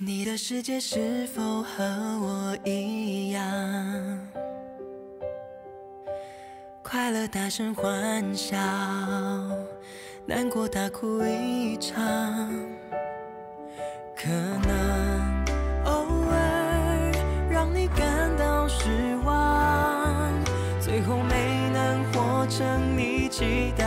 你的世界是否和我一样？快乐大声欢笑，难过大哭一场。可能偶尔让你感到失望，最后没能活成你期待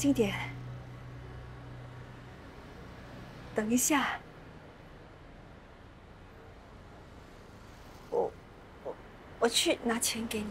静点，等一下，我我我去拿钱给你。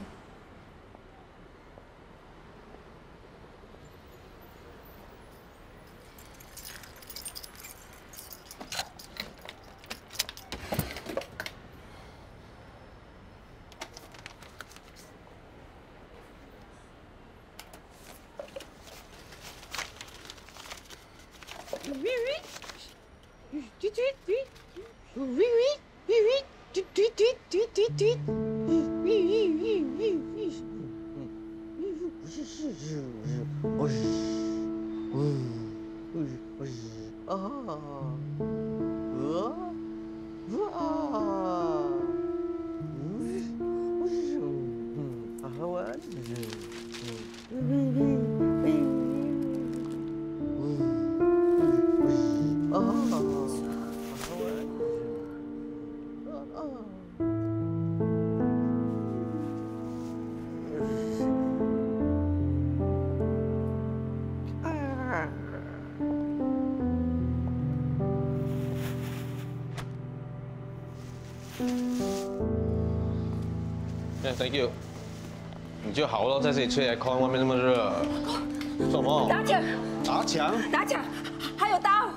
，Thank you。你就好了，在这里吹 aircon，外面那么热。什么？打抢！打抢？打抢！还有刀！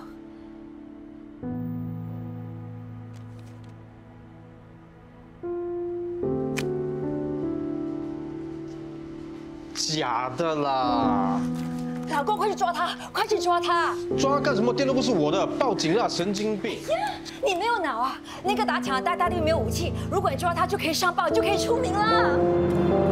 假的啦！老公，快去抓他！快去抓他！抓干什么？电都不是我的，报警啦！神经病！你没有脑啊！那个打抢的大大力没有武器，如果你抓他，就可以上报，就可以出名了。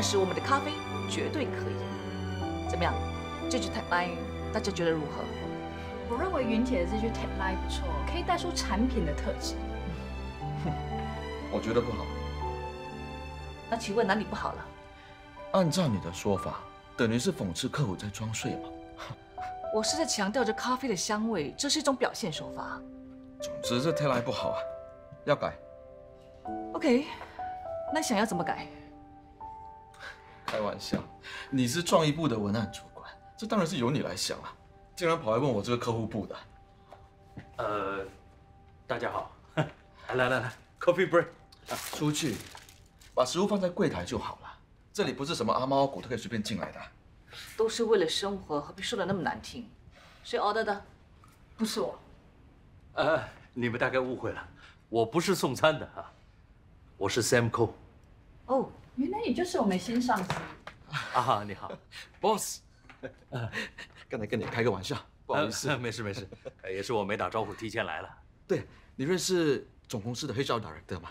但是我们的咖啡绝对可以。怎么样？这句 tagline 大家觉得如何？我认为云姐的这句 tagline 不错，可以带出产品的特质。我觉得不好。那请问哪里不好了？按照你的说法，等于是讽刺客户在装睡吧。我是在强调着咖啡的香味，这是一种表现手法。总之这 tagline 不好啊，要改。OK，那想要怎么改？开玩笑，你是创意部的文案主管，这当然是由你来想啊。竟然跑来问我这个客户部的，呃，大家好，来来来，coffee break。出去，把食物放在柜台就好了。这里不是什么阿猫阿狗都可以随便进来的。都是为了生活，何必说的那么难听？谁 order 的？不是我，呃，你们大概误会了，我不是送餐的啊，我是 Sam Cole 哦，原来你就是我们新上司。啊，你好，Boss，刚才跟你开个玩笑，不好意思。呃没事没事，呃也是我没打招呼，提前来了对你认识总公司的 HR director 吗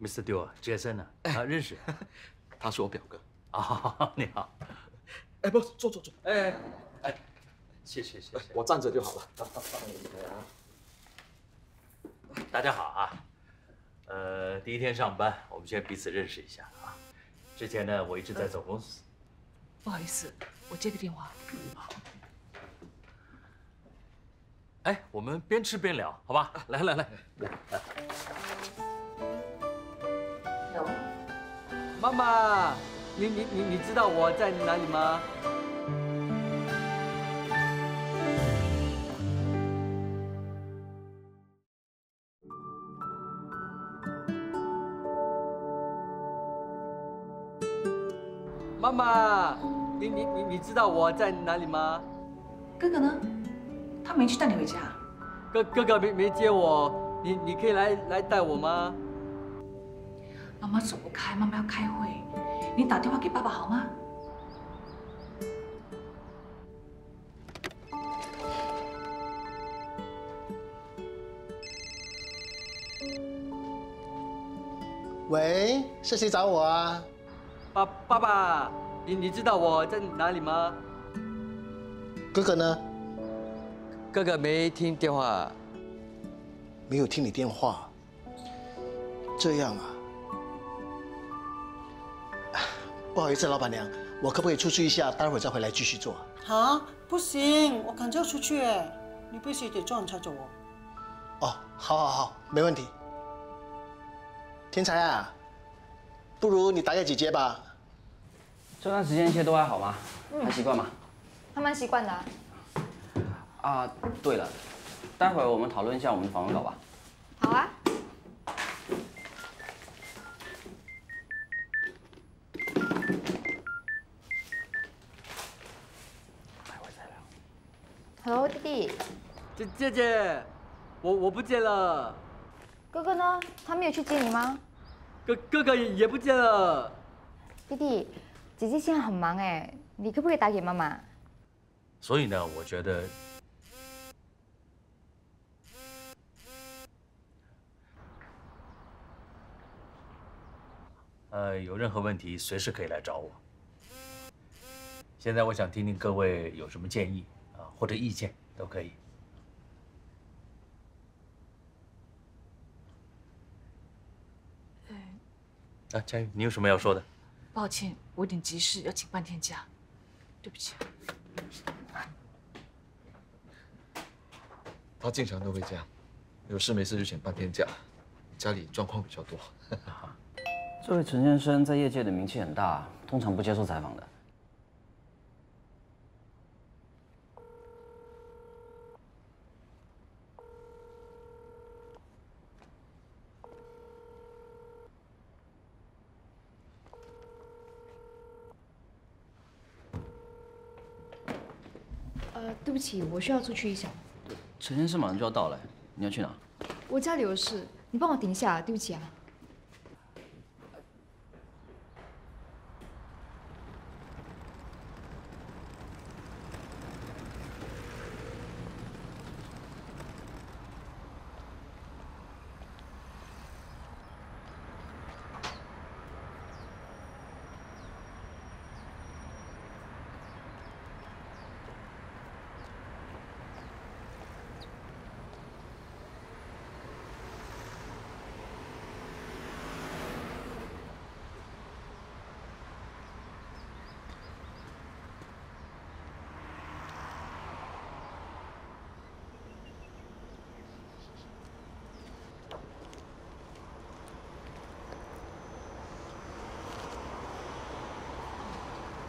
？，Mr. Dua Jason 呢？啊，认识 他是我表哥。啊，你好，哎，boss，坐坐坐，哎哎，谢谢谢谢，我站着就好了。大家好啊，呃，第一天上班，我们先彼此认识一下啊。之前呢，我一直在总公司。不好意思，我接个电话。哎，我们边吃边聊，好吧？来来来，有。妈妈，你你你你知道我在哪里吗？妈妈，你你你你知道我在哪里吗？哥哥呢？他没去带你回家。哥哥哥没没接我，你你可以来来带我吗？妈妈走不开，妈妈要开会，你打电话给爸爸好吗？喂，是谁找我啊？爸爸爸，你你知道我在哪里吗？哥哥呢？哥哥没听电话。没有听你电话。这样啊？不好意思，老板娘，我可不可以出去一下，待会儿再回来继续做？啊，不行，我赶着要出去哎，你必须得撞车着我。哦，好好好，没问题。天才啊，不如你打给姐姐吧。这段时间一切都还好吗？还习惯吗？还蛮习惯的、啊。啊，对了，待会儿我们讨论一下我们的访问稿吧。好啊。待会再聊 Hello，弟弟。姐姐姐，我我不见了。哥哥呢？他没有去接你吗？哥哥哥也也不见了。弟弟，姐姐现在很忙哎，你可不可以打给妈妈？所以呢，我觉得呃，有任何问题随时可以来找我。现在我想听听各位有什么建议啊，或者意见都可以。啊，佳玉，你有什么要说的？抱歉，我有点急事，要请半天假，对不起。他经常都会这样，有事没事就请半天假，家里状况比较多。这位陈先生在业界的名气很大，通常不接受采访的。呃，对不起，我需要出去一下。陈先生马上就要到了，你要去哪？我家里有事，你帮我顶一下，对不起啊。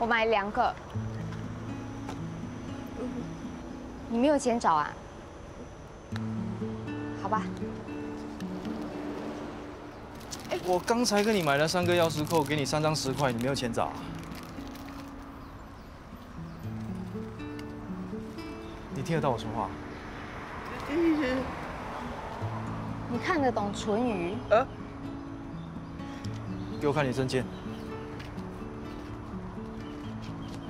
我买两个。你没有钱找啊？好吧。我刚才跟你买了三个钥匙扣，给你三张十块，你没有钱找啊？你听得到我说话？你看得懂唇语？呃？给我看你证件。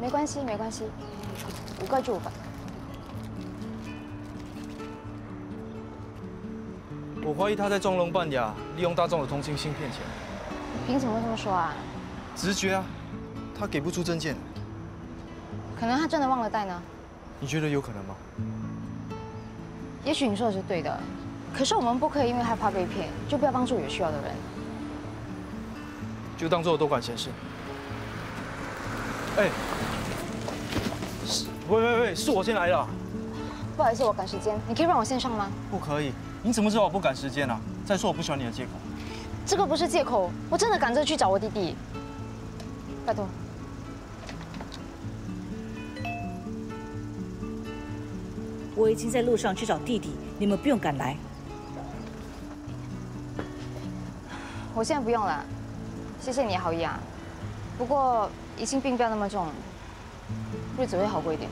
没关系，没关系，五个就五个。我怀疑他在装聋扮哑，利用大众的同情心骗钱。凭什么这么说啊？直觉啊，他给不出证件。可能他真的忘了带呢。你觉得有可能吗？也许你说的是对的，可是我们不可以因为害怕被骗，就不要帮助有需要的人。就当做我多管闲事。哎，是，喂喂喂，是我先来的。不好意思，我赶时间，你可以让我线上吗？不可以，你怎么知道我不赶时间啊？再说我不喜欢你的借口。这个不是借口，我真的赶着去找我弟弟。拜托。我已经在路上去找弟弟，你们不用赶来。我现在不用了，谢谢你好意啊。不过疑心病不要那么重，日子会好过一点。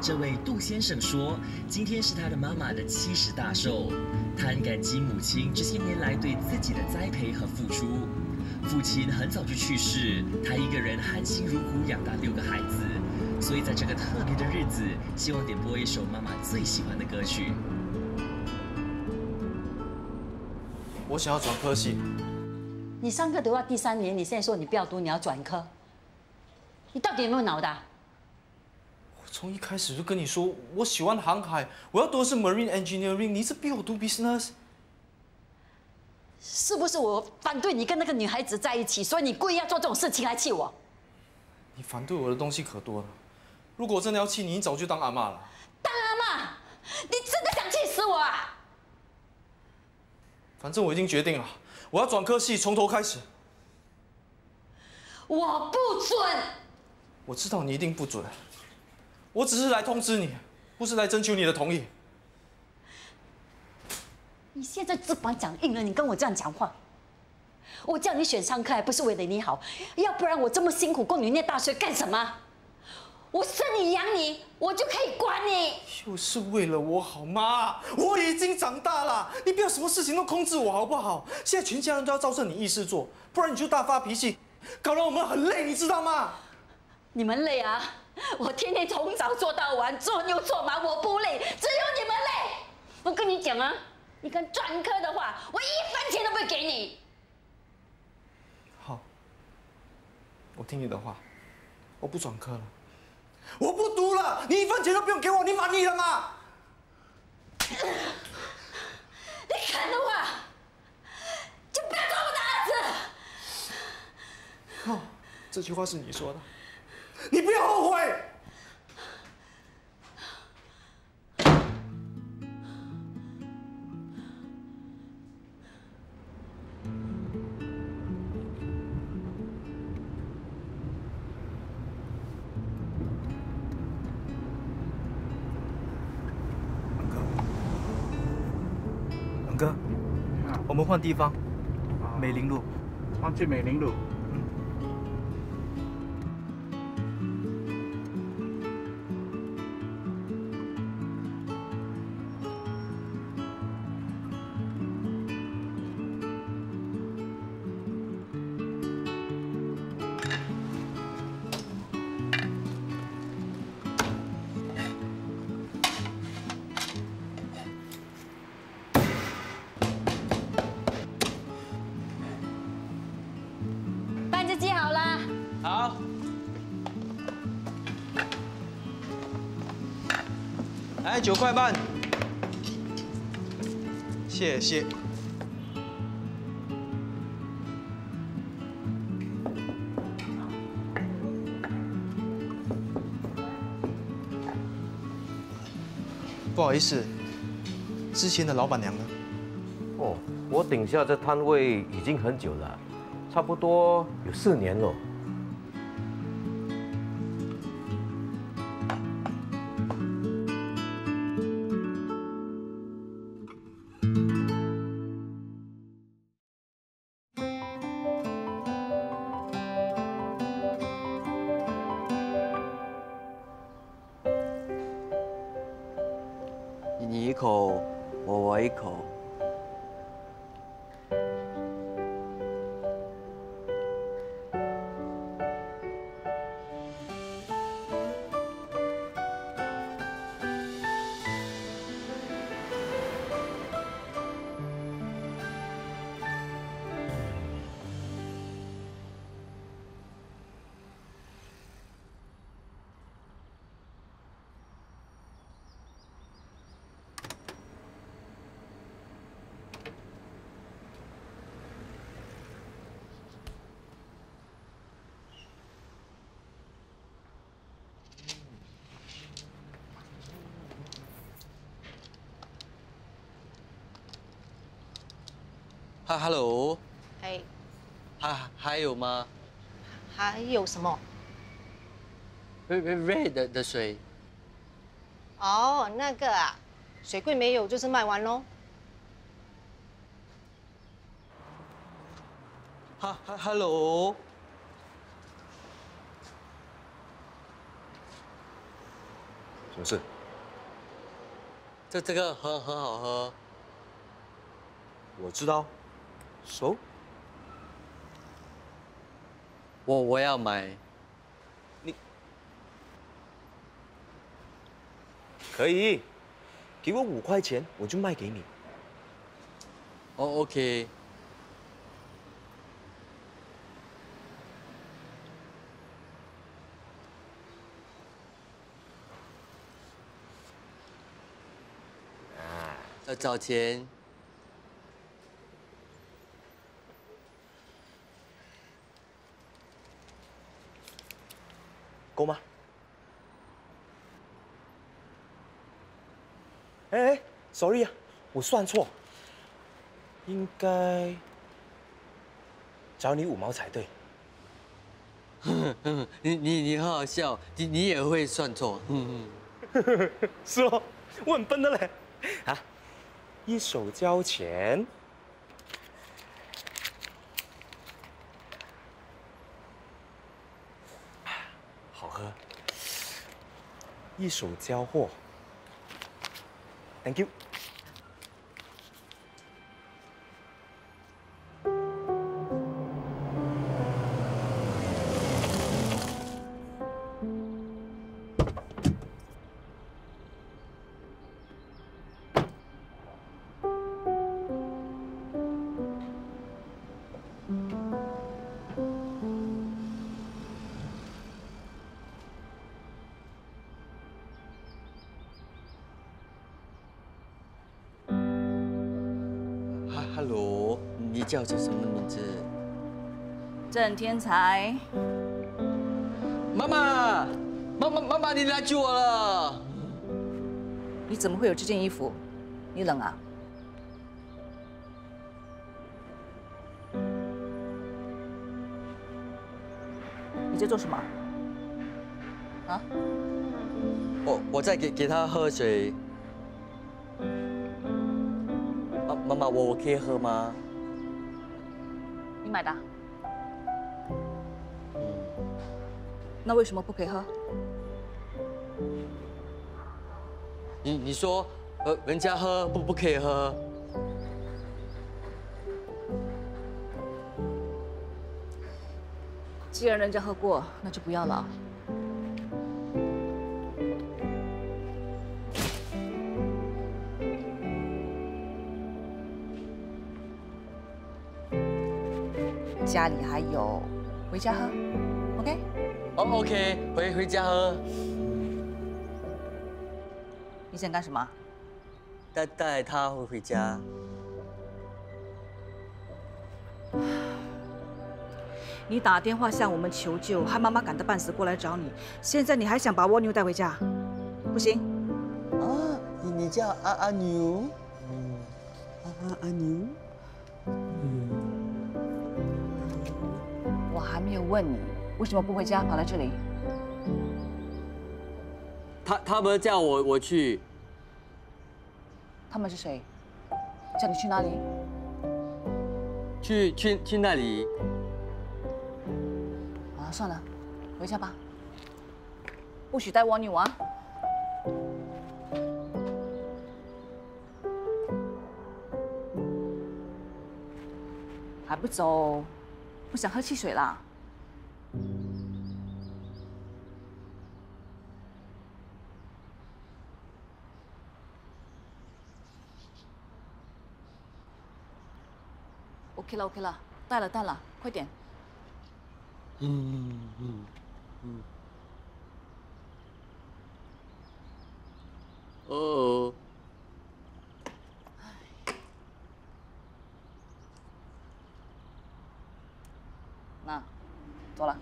这位杜先生说，今天是他的妈妈的七十大寿，他很感激母亲这些年来对自己的栽培和付出。父亲很早就去世，他一个人含辛茹苦养大六个孩子，所以在这个特别的日子，希望点播一首妈妈最喜欢的歌曲。我想要转科系。你上课读到第三年，你现在说你不要读，你要转科，你到底有没有脑的？我从一开始就跟你说，我喜欢航海，我要读的是 marine engineering，你是逼我读 business。是不是我反对你跟那个女孩子在一起，所以你故意要做这种事情来气我？你反对我的东西可多了，如果我真的要气你，你早就当阿妈了。当阿妈？你真的想气死我啊？反正我已经决定了，我要转科系，从头开始。我不准！我知道你一定不准，我只是来通知你，不是来征求你的同意。你现在翅膀长硬了，你跟我这样讲话，我叫你选商科还不是为了你好，要不然我这么辛苦供你念大学干什么？我生你养你，我就可以管你。就是为了我好吗？我已经长大了，你不要什么事情都控制我好不好？现在全家人都要照着你意思做，不然你就大发脾气，搞得我们很累，你知道吗？你们累啊？我天天从早做到晚，做牛做马我不累，只有你们累。我跟你讲啊，你敢转科的话，我一分钱都不会给你。好，我听你的话，我不转科了，我不读了，你一分钱都不用给我，你满意了吗？你敢的话，就不要做我的儿子。哦，这句话是你说的，你不要后悔。地方，美林路，换去美林路。快办，谢谢。不好意思，之前的老板娘呢？哦，我顶下这摊位已经很久了，差不多有四年了。哈，hello，哎，还还有吗？还有什么？瑞瑞瑞的的水。哦，那个啊，水柜没有，就是卖完喽。哈哈，hello，什么事？这这个很很好喝。我知道，收。我我要买。你可以，给我五块钱，我就卖给你。哦，OK。要找钱。够吗？哎哎，sorry 啊，我算错，应该找你五毛才对。你你你很好笑，你你也会算错。嗯 嗯是哦，我很笨的嘞。啊，一手交钱，好喝。一手交货，Thank you。叫做什么名字？郑天才，妈妈，妈妈，妈妈，你来救我了！你怎么会有这件衣服？你冷啊？你在做什么？啊？我我在给给他喝水。妈妈妈，我我可以喝吗？你买的啊？那为什么不可以喝？你你说，呃，人家喝不不可以喝？既然人家喝过，那就不要了。家里还有，回家喝，OK？哦，OK，回回家喝。你想干什么？带带他回回家。你打电话向我们求救，害妈妈赶得半死过来找你，现在你还想把蜗牛带回家？不行！啊，你你叫阿阿牛？阿阿阿牛？问你为什么不回家，跑来这里。他他们叫我我去。他们是谁？叫你去哪里？去去去那里。啊，算了，回家吧。不许带蜗牛啊！还不走？不想喝汽水啦？OK 了，OK 了，带了带了，快点。嗯嗯嗯嗯。哦。那，走了。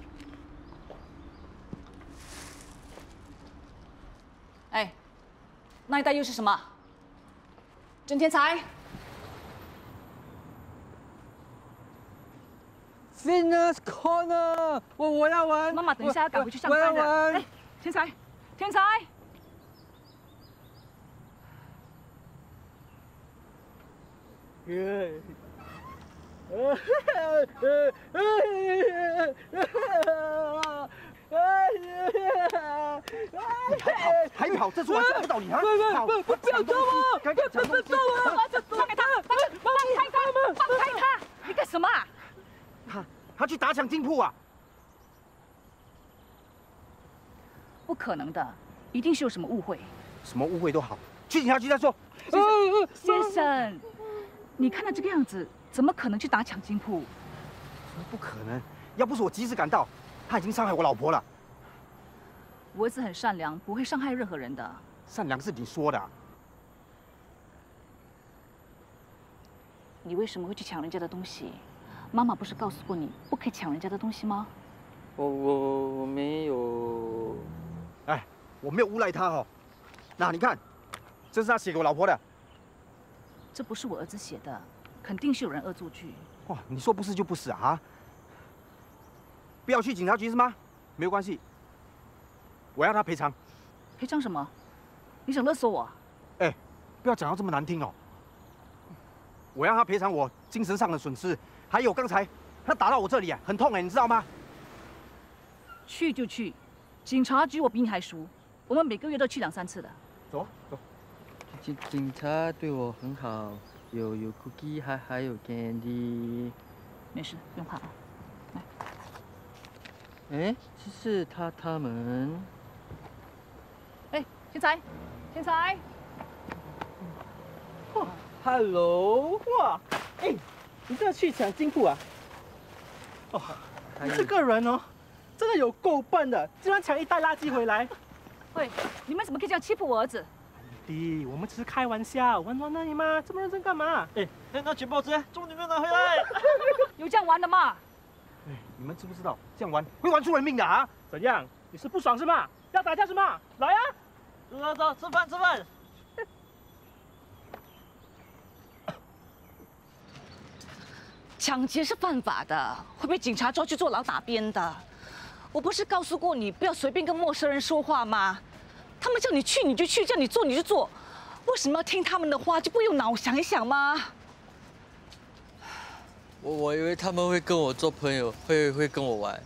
哎，那一袋又是什么？郑天才。Fitness Corner，我我要玩。妈妈，等一下要赶回去上班的。我要玩。哎，天才，天才。还跑，这次我还抓不到你啊！不不不，不要抓我！赶紧抢东西！放开他！放开他！放开他！你干什么？他他去打抢金铺啊！不可能的，一定是有什么误会。什么误会都好，去警察局再说。先生，你看他这个样子，怎么可能去打抢金铺？不可能！要不是我及时赶到，他已经伤害我老婆了。我儿子很善良，不会伤害任何人的。善良是你说的。你为什么会去抢人家的东西？妈妈不是告诉过你不可以抢人家的东西吗？我我我没有。哎，我没有诬赖他哦。那你看，这是他写给我老婆的。这不是我儿子写的，肯定是有人恶作剧。哇，你说不是就不是啊？不要去警察局是吗？没有关系，我要他赔偿。赔偿什么？你想勒索我？哎，不要讲到这么难听哦。我要他赔偿我精神上的损失，还有刚才他打到我这里啊，很痛哎，你知道吗？去就去，警察局我比你还熟，我们每个月都去两三次的。走走。警警察对我很好，有有 cookie 还还有 candy。没事，不用怕啊。来。哎，这是他他们。哎，天才，天才。哇，Hello，哇，哎，你这去抢金库啊？哦，你这个人哦，真的有够笨的，竟然抢一袋垃圾回来。喂，你们怎么可以这样欺负我儿子？弟，我们只是开玩笑，玩玩而已嘛，这么认真干嘛？哎，哎，那钱包子，终于没有拿回来。有这样玩的吗？哎，你们知不知道这样玩会玩出人命的啊？怎样？你是不爽是吗？要打架是吗？来啊、走走走，吃饭吃饭。抢劫是犯法的，会被警察抓去坐牢打鞭的。我不是告诉过你不要随便跟陌生人说话吗？他们叫你去你就去，叫你做你就做，为什么要听他们的话？就不用脑想一想吗？我我以为他们会跟我做朋友，会会跟我玩。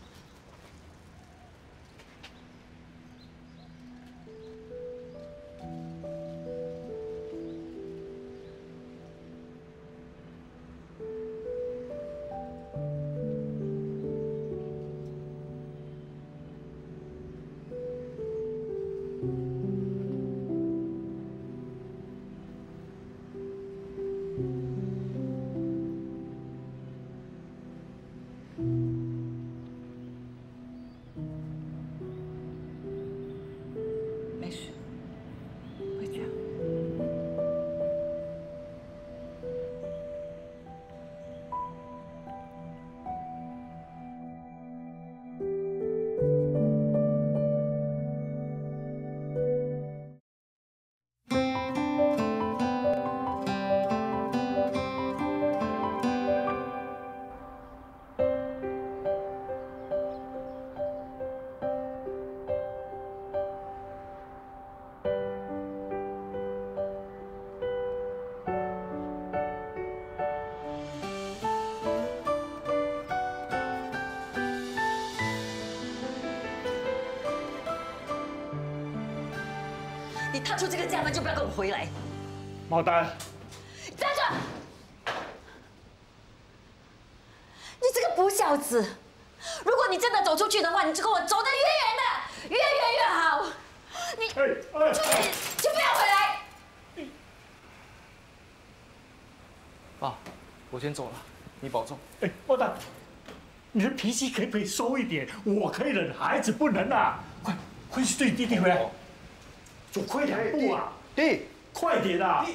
踏出这个家门就不要跟我回来！毛丹，站住！你这个不孝子！如果你真的走出去的话，你就跟我走得越远的，越远越好。你出去就不要回来。爸，我先走了，你保重。哎，莫丹，你的脾气可不可以收一点？我可以忍，孩子不能啊！快，快去追你弟弟回来，走快点步啊！对，快点啊！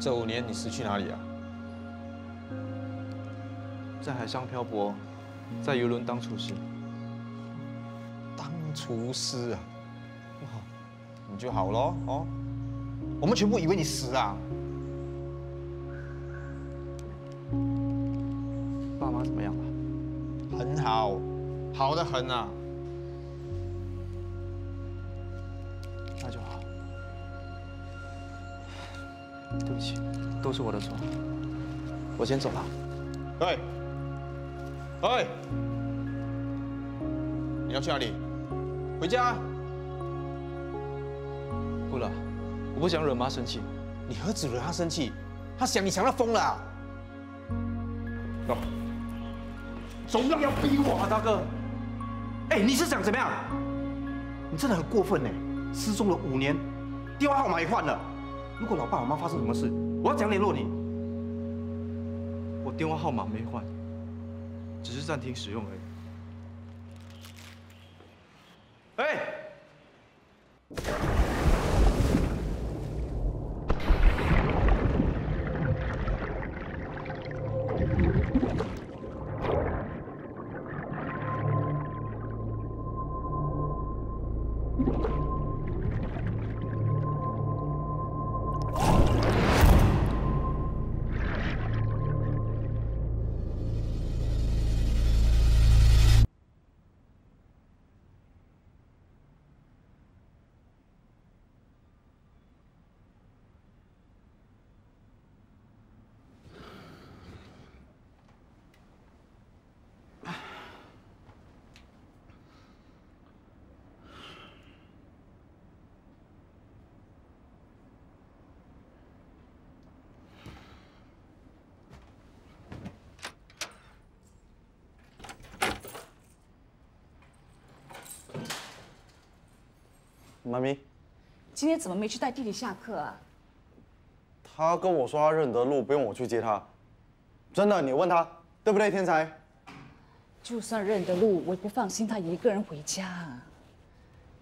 这五年你是去哪里啊？在海上漂泊，在游轮当厨师。当厨师啊？哇，你就好咯哦。我们全部以为你死啊。爸妈怎么样了？很好，好的很啊。都是我的错。我先走了。喂，喂，你要去哪里？回家。不了，我不想惹妈生气。你何止惹她生气？她想你想到疯了啊。走，总要要逼我啊，大哥！哎，你是想怎么样？你真的很过分呢！失踪了五年，电话号码也换了。如果老爸老妈发生什么事，我要怎样联络你？我电话号码没换，只是暂停使用而已。哎，妈咪，今天怎么没去带弟弟下课啊？他跟我说他认得路，不用我去接他。真的，你问他，对不对，天才？就算认得路，我也不放心他一个人回家。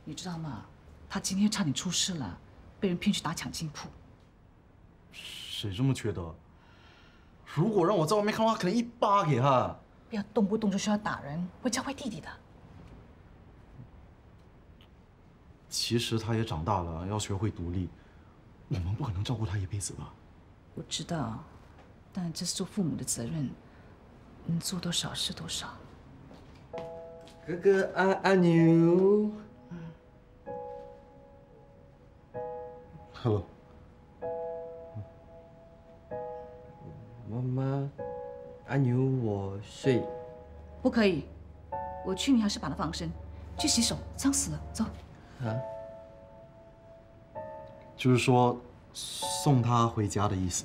你知道吗？他今天差点出事了，被人骗去打抢金铺。谁这么缺德？如果让我在外面看到他，肯定一巴给他。不要动不动就说要打人，会教坏弟弟的。其实他也长大了，要学会独立。我们不可能照顾他一辈子吧？我知道，但这是做父母的责任，能做多少是多少。哥哥阿阿牛，Hello，妈妈，阿牛我睡。不可以，我去你还是把他放生，去洗手，脏死了。走。啊？就是说，送他回家的意思。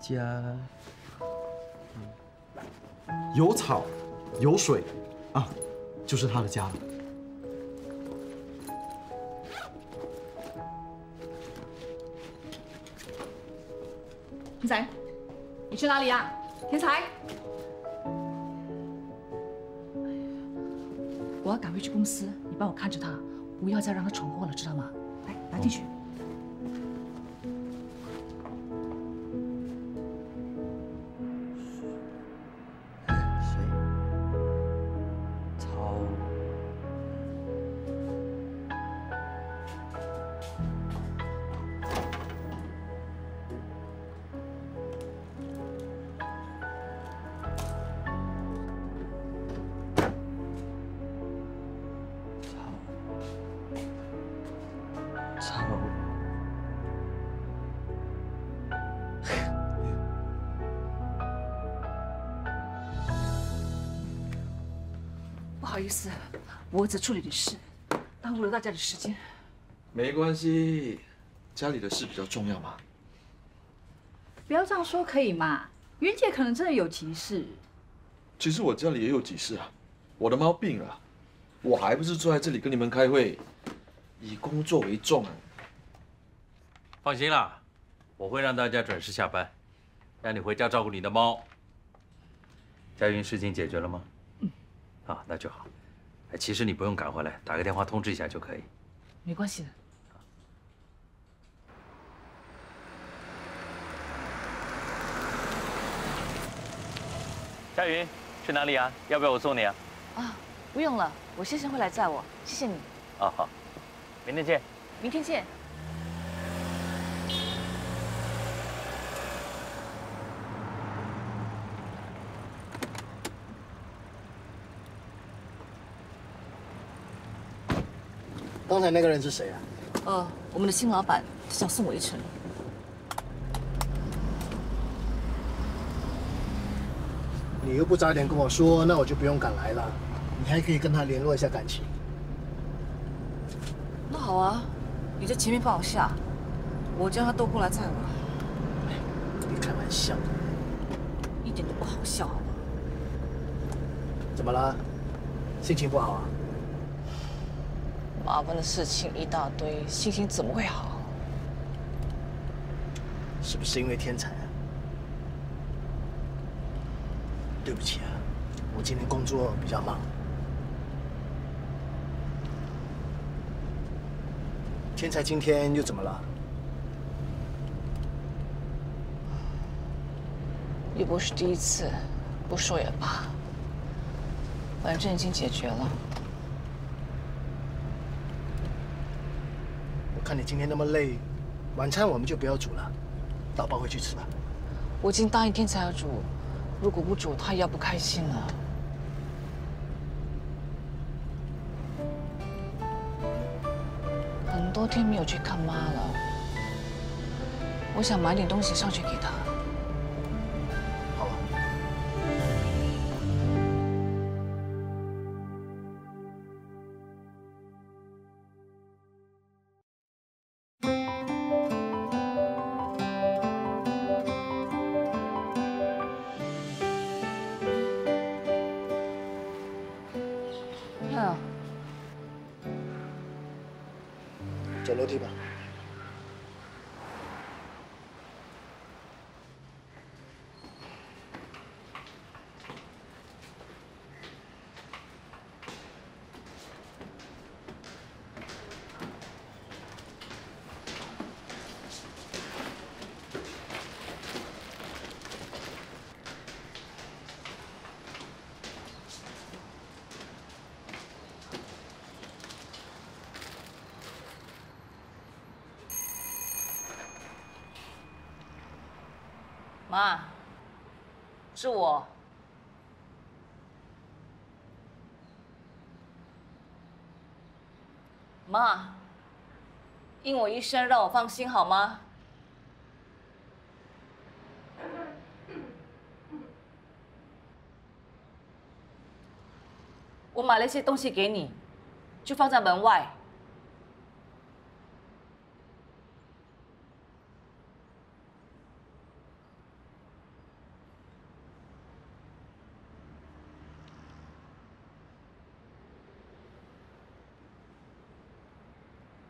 家有草，有水，啊，就是他的家了。天才，你去哪里呀？天才，我要赶回去公司，你帮我看着他，不要再让他闯祸了，知道吗？来，拿进去。思，我只处理点事，耽误了大家的时间。没关系，家里的事比较重要嘛。不要这样说，可以吗？云姐可能真的有急事。其实我家里也有急事啊，我的猫病了，我还不是坐在这里跟你们开会，以工作为重。放心啦，我会让大家准时下班，让你回家照顾你的猫。佳云，事情解决了吗？啊，那就好。哎，其实你不用赶回来，打个电话通知一下就可以。没关系的。佳云，去哪里啊？要不要我送你啊？啊，不用了，我先生会来载我，谢谢你。啊，好，明天见。明天见。才那个人是谁啊？呃，我们的新老板想送我一程。你又不早点跟我说，那我就不用赶来了。你还可以跟他联络一下感情。那好啊，你在前面帮我下，我叫他都过来载我。你开玩笑，一点都不好笑，好吗？怎么了？心情不好啊？麻烦的事情一大堆，心情怎么会好？是不是因为天才啊？对不起啊，我今天工作比较忙。天才今天又怎么了？又不是第一次，不说也罢。反正已经解决了。看你今天那么累，晚餐我们就不要煮了，打包回去吃吧。我已经答应天才要煮，如果不煮，他也要不开心了。很多天没有去看妈了，我想买点东西上去给她。妈，是我。妈，应我一声，让我放心好吗？我买了一些东西给你，就放在门外。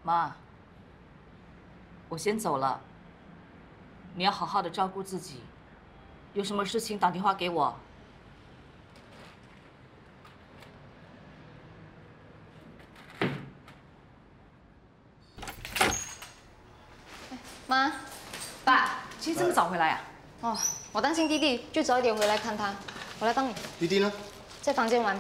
妈，我先走了。你要好好的照顾自己，有什么事情打电话给我。妈，爸，今天这么早回来啊？哦，我担心弟弟，就早一点回来看他。我来帮你。弟弟呢？在房间玩。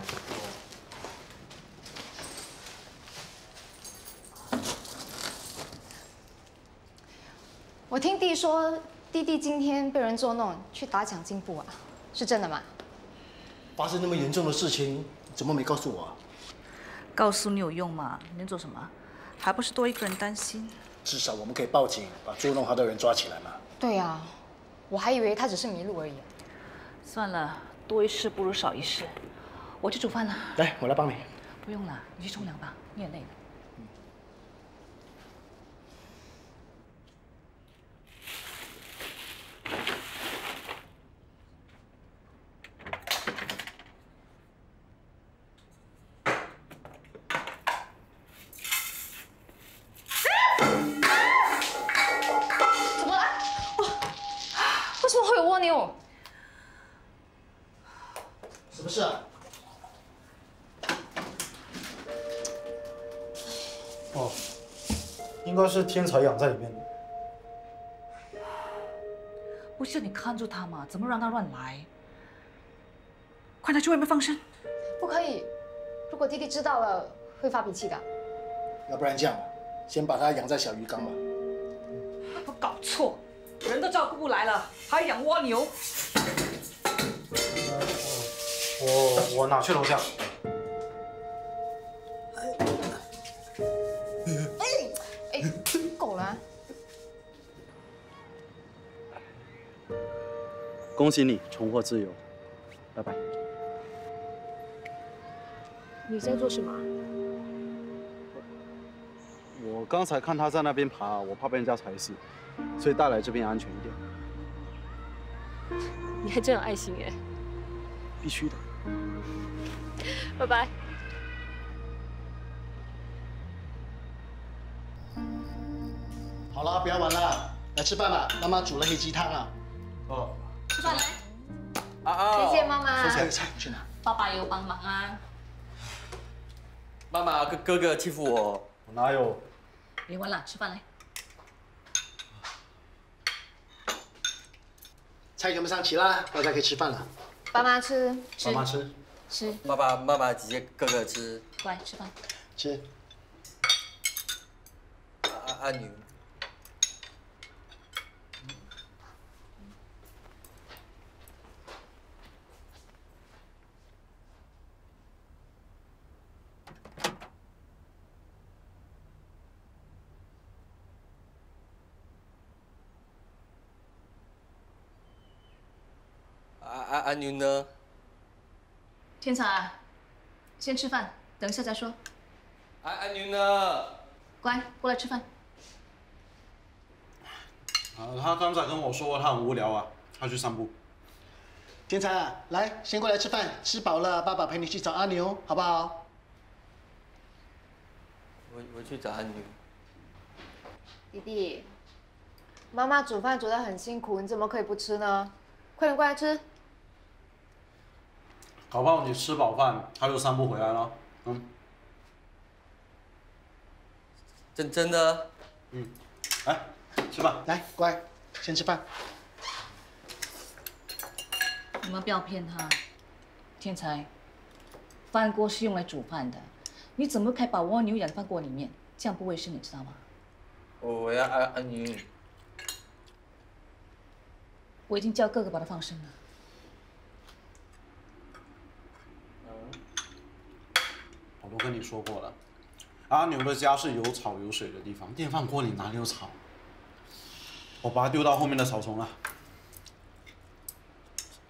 我听弟说，弟弟今天被人捉弄，去打蒋进部啊，是真的吗？发生那么严重的事情，怎么没告诉我？告诉你有用吗？你能做什么？还不是多一个人担心。至少我们可以报警，把捉弄他的人抓起来嘛。对呀，我还以为他只是迷路而已。算了，多一事不如少一事。我去煮饭了。来，我来帮你。不用了，你去冲凉吧，你也累了。是天才养在里面的。不是你看住他吗？怎么让他乱来？快拿去外面放生。不可以，如果弟弟知道了，会发脾气的。要不然这样吧，先把他养在小鱼缸吧。我搞错，人都照顾不来了，还养蜗牛。我我哪去楼下。恭喜你重获自由，拜拜。你在做什么？我刚才看他在那边爬，我怕被人家踩死，所以带来这边安全一点。你还真有爱心哎！必须的。拜拜。好了，不要玩了，来吃饭吧。妈妈煮了黑鸡汤啊。菜去哪？爸爸也有帮忙啊。妈妈，哥哥哥欺负我。我哪有？别玩了，吃饭来。菜准备上齐啦，大家可以吃饭了。爸妈吃。妈妈吃。吃。爸爸妈妈姐姐哥哥吃。乖，吃饭。吃。阿阿女。阿牛呢？天才，先吃饭，等一下再说。哎阿牛呢？乖，过来吃饭。啊，他刚才跟我说他很无聊啊，他去散步。天才啊，来，先过来吃饭，吃饱了，爸爸陪你去找阿牛，好不好？我我去找阿牛。弟弟，妈妈煮饭煮得很辛苦，你怎么可以不吃呢？快点过来吃。搞不好你吃饱饭，他就散步回来了。嗯，真真的？嗯，来吃吧。来，乖，先吃饭。你们不要骗他，天才，饭锅是用来煮饭的，你怎么可以把蜗牛养在饭锅里面？这样不卫生，你知道吗？我要安安妮。我已经叫哥哥把它放生了。都跟你说过了，阿牛的家是有草有水的地方，电饭锅里哪里有草？我把它丢到后面的草丛了。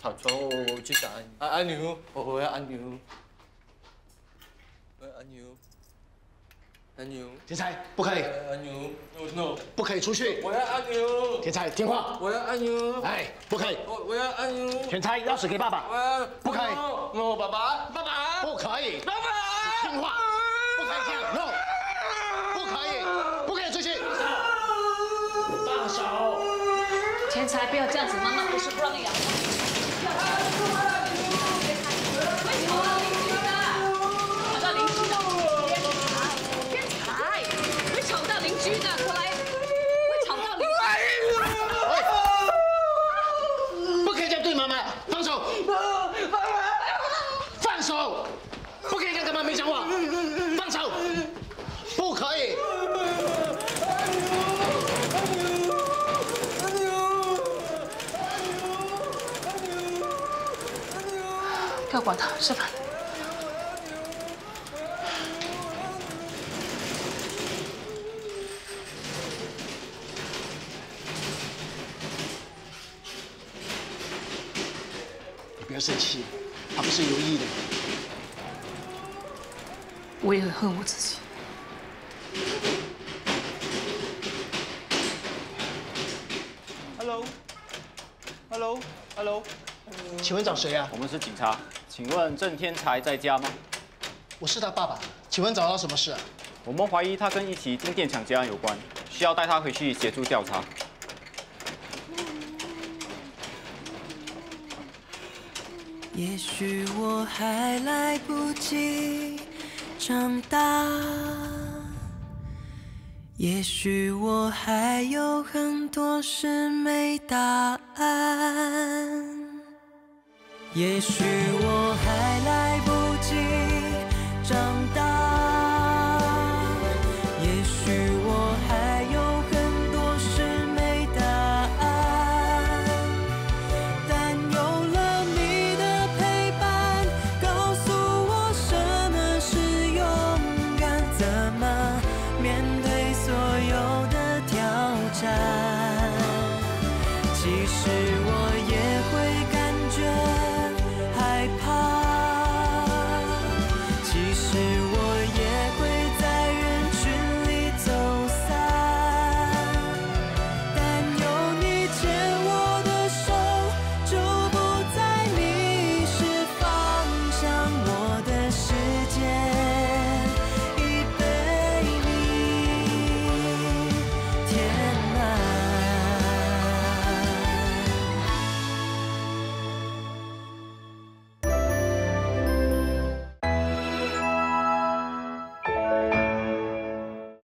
草丛，我去找安安牛，我要阿牛。我要阿牛。阿牛。天才，不可以。阿牛，no，不可以出去。我要阿牛。天才，听话。我要阿牛。哎，不可以。我我要阿牛。天才，钥匙给爸爸。我要。不可以。no，爸爸，爸爸。不可以。爸爸。听话。不可以这样，no。不可以，不可以出去。放手。天才，不要这样子，妈妈不是不让你养。吵到邻居的，天才，会吵到邻居的，过来，会吵到邻居。不可以这样对妈妈，放手。放手。不可以这样跟妈咪讲话，放手。不可以。不要管他，吃饭。你不要生气，他不是有意的。我也很恨我自己。Hello，Hello，Hello，请问找谁啊？我们是警察，请问郑天才在家吗？我是他爸爸，请问找到什么事啊？我们怀疑他跟一起金店抢劫案有关，需要带他回去协助调查。也许我还来不及长大，也许我还有很多事没答案，也许我还来不及